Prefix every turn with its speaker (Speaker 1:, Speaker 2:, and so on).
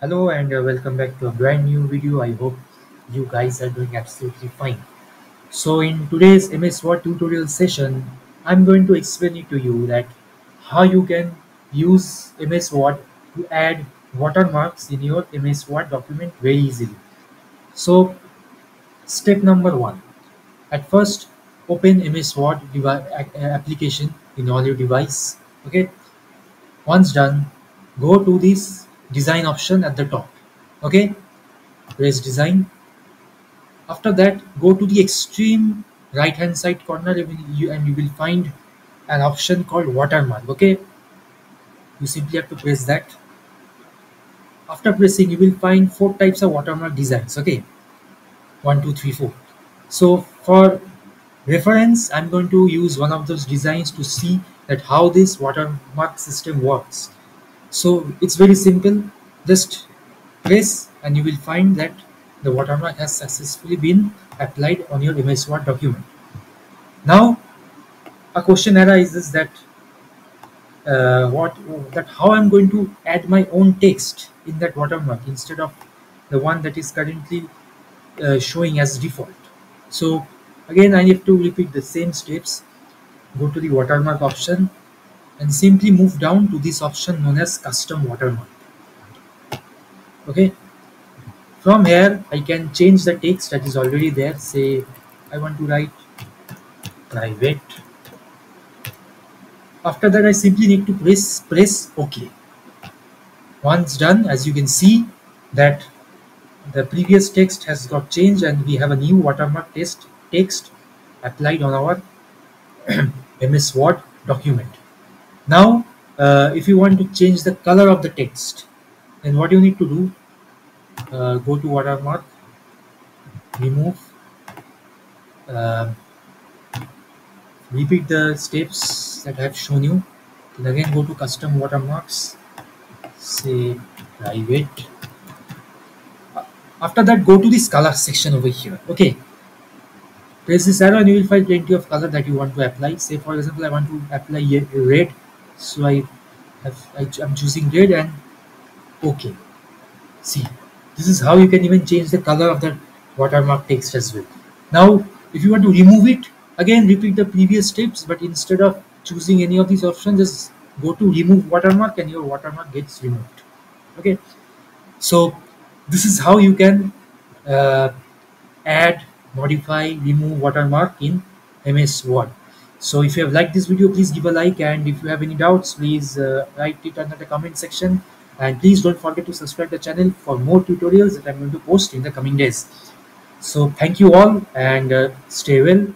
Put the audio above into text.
Speaker 1: Hello and uh, welcome back to a brand new video. I hope you guys are doing absolutely fine. So in today's MS Word tutorial session, I'm going to explain it to you that how you can use MS Word to add watermarks in your MS Word document very easily. So step number one, at first open MS Word application in all your device. Okay, once done, go to this design option at the top. Okay? Press design. After that go to the extreme right hand side corner and you, and you will find an option called watermark. Okay? You simply have to press that. After pressing you will find four types of watermark designs. Okay? One two three four. So for reference i'm going to use one of those designs to see that how this watermark system works so it's very simple just press and you will find that the watermark has successfully been applied on your MS Word document. Now a question arises that uh, what that how I'm going to add my own text in that watermark instead of the one that is currently uh, showing as default. So again I have to repeat the same steps. Go to the watermark option and simply move down to this option known as custom watermark okay? From here I can change the text that is already there. Say I want to write private. After that I simply need to press press OK. Once done as you can see that the previous text has got changed and we have a new watermark text text applied on our MS Word document now, uh, if you want to change the color of the text, then what you need to do, uh, go to watermark, remove, uh, repeat the steps that I have shown you, then again go to custom watermarks, say private. After that, go to this color section over here. Okay, press this arrow and you will find plenty of color that you want to apply. Say for example, I want to apply red so I have I, I'm choosing red and okay. See this is how you can even change the color of the watermark text as well. Now if you want to remove it again repeat the previous steps but instead of choosing any of these options just go to remove watermark and your watermark gets removed. Okay? So this is how you can uh, add modify remove watermark in ms word so if you have liked this video please give a like and if you have any doubts please uh, write it under the comment section. And please don't forget to subscribe the channel for more tutorials that i'm going to post in the coming days. So thank you all and uh, stay well